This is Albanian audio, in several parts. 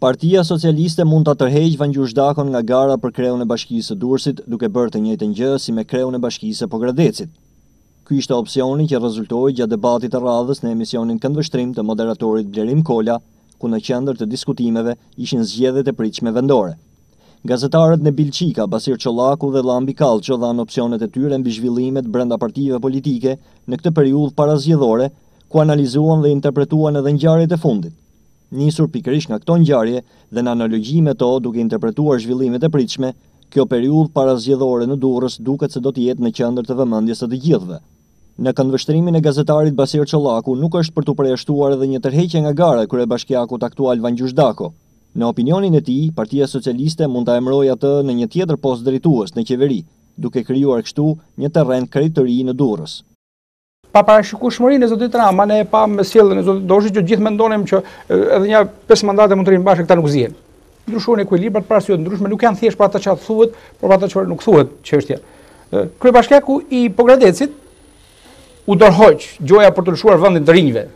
Partia Socialiste mund ta tërheqë Vangjush Dakon nga gara për kreun e Bashkisë së Durrësit, duke bërë të njëjtën gjë si me kreun e Bashkisë së Pogradecit. Ky ishte opsioni që rezultoi gjatë debatit të radhës në emisionin Këndvështrim të moderatorit Blerim Kola, ku në qendër të diskutimeve ishin zgjedhjet e pritshme vendore. Gazetarët Nebil Çika, Basir Çollaku dhe Llambi Kallço dhanë opsionet e tyre mbi zhvillimet brenda partive politike në këtë periudhë parazgjedhore, ku analizuan dhe interpretuan edhe ngjarjet e fundit. Nisur pikërisht nga këto ngjarje dhe në analogji me to duke interpretuar zhvillimet e pritshme, kjo periudhë parazgjedhore në Durrës duket se do të jetë në qendër të vëmendjes së të gjithëve. Në këndvështrimin e gazetarit Basir Çollaku nuk është për t'u përjashtuar edhe një tërheqje nga gara e kryebashkiakut aktual Vangjush Dako. Në opinionin e tij, Partia Socialiste mund ta emërojë atë në një tjetër post drejtues në Qeveri, duke krijuar kështu një terren krejt të ri në Durrës. Pa parashikueshmërinë e zotit Rama, ne e pamë sjelljen e zotit Doshi që të gjithë mendonim që edhe një pesë mandate mund të rrinë bashkë, këta nuk zihen. Ndryshuan ekuilibrat për arsye të ndryshme, nuk janë thjesht për atë çfarë thuhet, por për atë që nuk thuhet çështja. Kryebashkiaku i Pogradecit u dorëhoq gjoja për të lëshuar vendin të rinjve,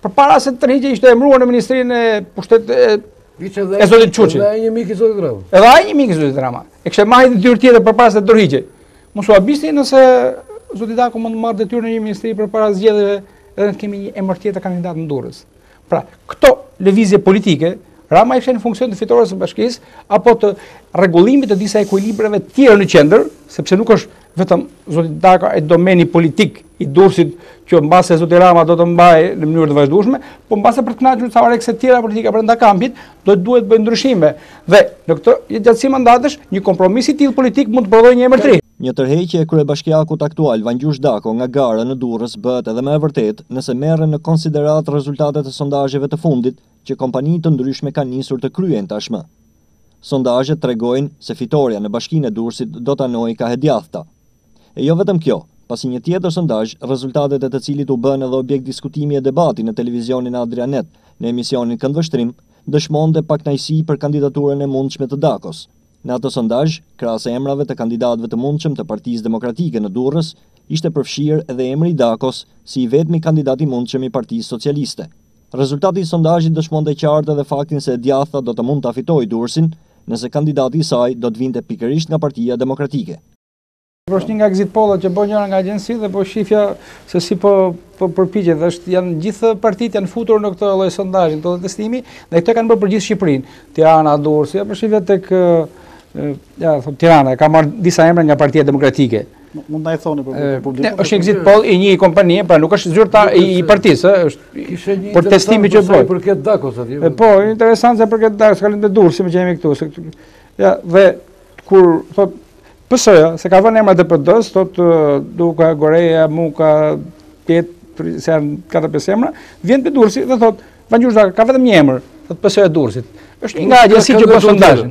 Përpara se të tërhiqej ishte emëruar në Ministrinë e Pushtetit e zotit Çuçi. Edhe një mik i Zotit Rama. Edhe ai një mik i Zotit Rama. E kishte marrë një detyrë tjetër përpara se të tërhiqej. Mos u habisni nëse zoti Dako mund të marrë detyrë në një ministri përpara zgjedhjeve edhe ne kemi një emër tjetër kandidat në Durrës. Pra, këto lëvizje politike, Rama ishte në funksion të fitores së bashkisë, apo të rregullimit të disa ekuilibreve tjerë në qendër, sepse nuk është Vetëm zoti Dako e domeni politik i Durrësit që mbase zoti Rama do të mbajë në mënyrë të vazhdueshme, po mbase për të kënaqur ca orekse të tjera politike brenda kampit, do të duhet të bëjë ndryshime. Dhe në këtë gjatësi mandatesh, një kompromis i tillë politik mund të prodhojë një emër të ri. Një tërheqje e kryebashkiakut aktual Vangjush Dako nga gara në Durrës bëhet edhe më e vërtetë nëse merren në konsideratë rezultatet e sondazheve të fundit që kompani të ndryshme kanë nisur të kryejnë tashmë. Sondazhet tregojnë se fitorja në Bashkinë e Durrësit do të anojë kah e djathta. E jo vetëm kjo, pasi një tjetër sondazh, rezultatet e të cilit u bënë edhe objekt diskutimi e debati në televizionin Adrianet në emisionin Këndvështrim, dëshmonte pakënaqësi për kandidaturën e mundshme të Dakos. Në atë sondazh, krahas emrave të kandidatëve të mundshëm të Partisë Demokratike në Durrës, ishte përfshirë edhe emri i Dakos si i vetmi kandidat i mundshëm i Partisë Socialiste. Rezultati i sondazhit dëshmonte qartë edhe faktin se e djathta do të mund ta fitojë Durrësin, nëse kandidati i saj do të vinte pikërisht nga Partia Demokratike. Kjo është një nga exit poll-at që bën njëra nga agjencitë dhe po shifja se si po po përpiqet dhe është janë gjithë partitë janë futur në këtë lloj sondazhi, në këtë testimi dhe këto kanë bërë për gjithë Shqipërinë. Tirana, Durrësi, ja po shifja tek ja, Tirana, ka marrë disa emra nga Partia Demokratike. Nuk mund të thoni për publikun. Është exit poll i një kompanie, pra nuk është zyrtar i partisë, është për testimin që bëhet. Për këtë dakord, aty. Po, interesant se për këtë dakord, s'ka lidhje me Durrës, meqë jemi këtu, se ja dhe kur thotë PS-ja, s'i ka vënë emrat e PD-së, thotë Duka, Korreshi, Muka, Pet, se janë katër pesë emra, vjen te Durrësi dhe thotë Vangjushi ka vetëm një emër, thotë PS-ja e Durrësit. Është një nga agjësi që bëson dashën.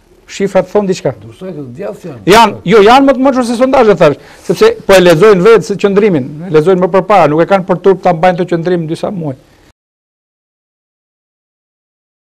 Shifrat thonë diçka. Durrsakët të djathtë janë. Janë, jo, janë më të mençur se sondazhet, thashë, sepse po e lexojnë vetë qëndrimin, e lexojnë më përpara, nuk e kanë për turp ta mbajnë këtë qëndrim disa muaj.